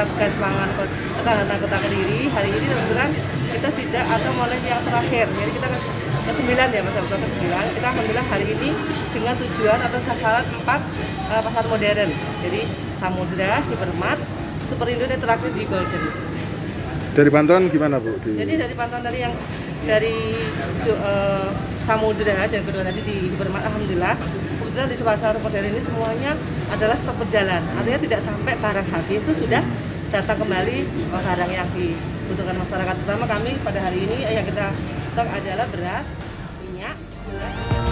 Satgas Pangan Ketahanan Kota Kediri hari ini kebetulan kita tidak atau mulai yang terakhir. Jadi kita ke sembilan ya Mas. Abdul ke sembilan. Kita alhamdulillah hari ini dengan tujuan atau sasaran empat uh, pasar modern. Jadi Samudra, Hipermat, Superindo dan terakhir di Golden. Dari pantauan gimana Bu? Di... jadi dari pantauan tadi yang dari uh, Samudra dan kedua tadi di Hipermat alhamdulillah kebetulan di pasar modern ini semuanya adalah stok berjalan. Artinya tidak sampai barang habis itu sudah datang kembali barang yang dibutuhkan masyarakat. Terutama kami pada hari ini yang kita stok adalah beras minyak gula